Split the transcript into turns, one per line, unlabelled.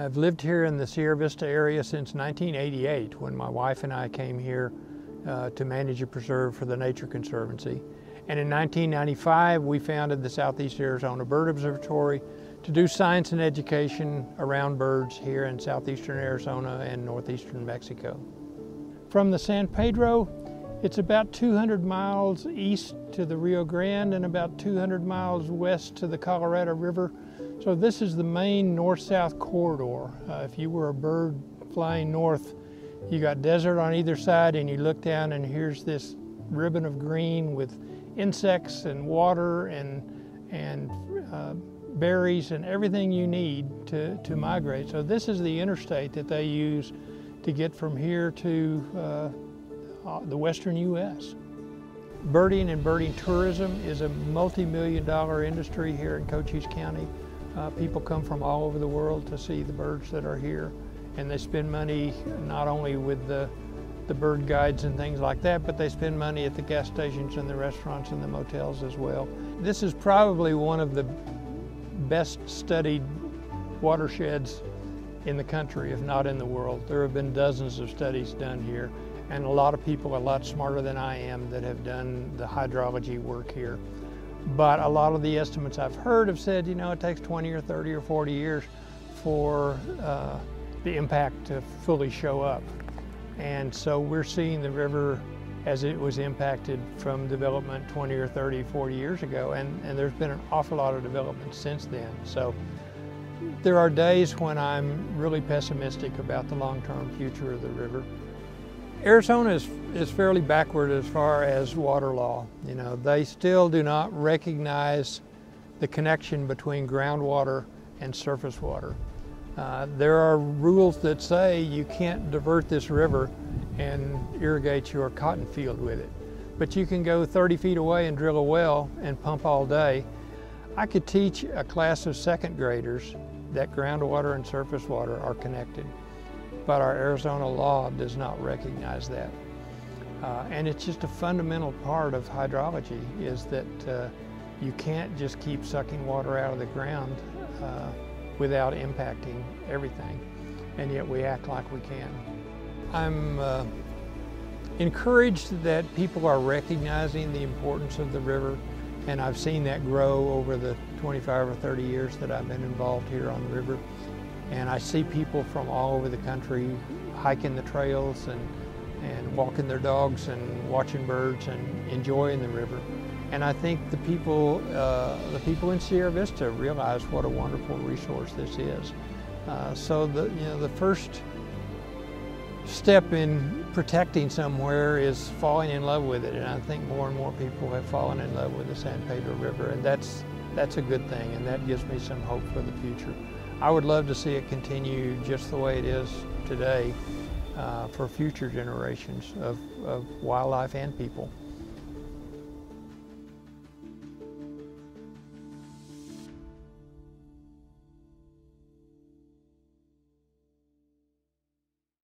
I've lived here in the Sierra Vista area since 1988 when my wife and I came here uh, to manage a preserve for the Nature Conservancy. And in 1995 we founded the Southeast Arizona Bird Observatory to do science and education around birds here in southeastern Arizona and northeastern Mexico. From the San Pedro, it's about 200 miles east to the Rio Grande and about 200 miles west to the Colorado River so this is the main north-south corridor. Uh, if you were a bird flying north, you got desert on either side and you look down and here's this ribbon of green with insects and water and, and uh, berries and everything you need to, to migrate. So this is the interstate that they use to get from here to uh, the western U.S. Birding and birding tourism is a multi-million dollar industry here in Cochise County. Uh, people come from all over the world to see the birds that are here and they spend money not only with the, the bird guides and things like that, but they spend money at the gas stations and the restaurants and the motels as well. This is probably one of the best studied watersheds in the country, if not in the world. There have been dozens of studies done here and a lot of people a lot smarter than I am that have done the hydrology work here. But a lot of the estimates I've heard have said, you know, it takes 20 or 30 or 40 years for uh, the impact to fully show up. And so we're seeing the river as it was impacted from development 20 or 30, 40 years ago. And, and there's been an awful lot of development since then. So there are days when I'm really pessimistic about the long-term future of the river. Arizona is, is fairly backward as far as water law. You know, they still do not recognize the connection between groundwater and surface water. Uh, there are rules that say you can't divert this river and irrigate your cotton field with it. But you can go 30 feet away and drill a well and pump all day. I could teach a class of second graders that groundwater and surface water are connected but our Arizona law does not recognize that. Uh, and it's just a fundamental part of hydrology is that uh, you can't just keep sucking water out of the ground uh, without impacting everything. And yet we act like we can. I'm uh, encouraged that people are recognizing the importance of the river and I've seen that grow over the 25 or 30 years that I've been involved here on the river. And I see people from all over the country hiking the trails and, and walking their dogs and watching birds and enjoying the river. And I think the people, uh, the people in Sierra Vista realize what a wonderful resource this is. Uh, so the, you know, the first step in protecting somewhere is falling in love with it. And I think more and more people have fallen in love with the San Pedro River. And that's, that's a good thing. And that gives me some hope for the future. I would love to see it continue just the way it is today uh, for future generations of, of wildlife and people.